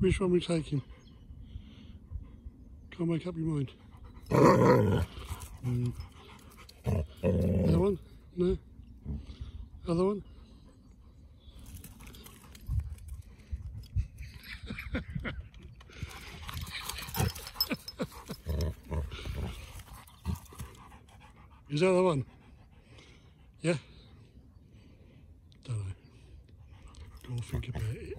Which one we taking? Can't make up your mind. Other one? No? Other one? Is that the one? Yeah? Don't know. Go think about it.